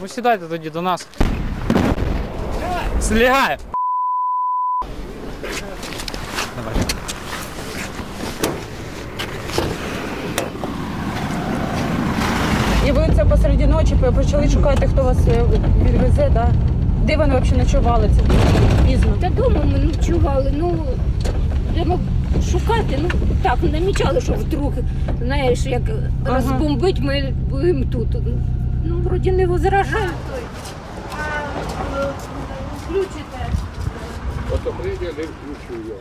Ну сідайте тоді до нас. Слягай! Давай. Посеред ночі почали шукати, хто вас е, відвезе, да? Де вони взагалі ночували? Це пізно. Та дома ми ночували, ну прямо шукати, ну так, намічали, що вдруг, знаєш, як Ага. розбомбить, ми будемо тут. Ну, вроді не возражають. Включите. Отопрение не включу я.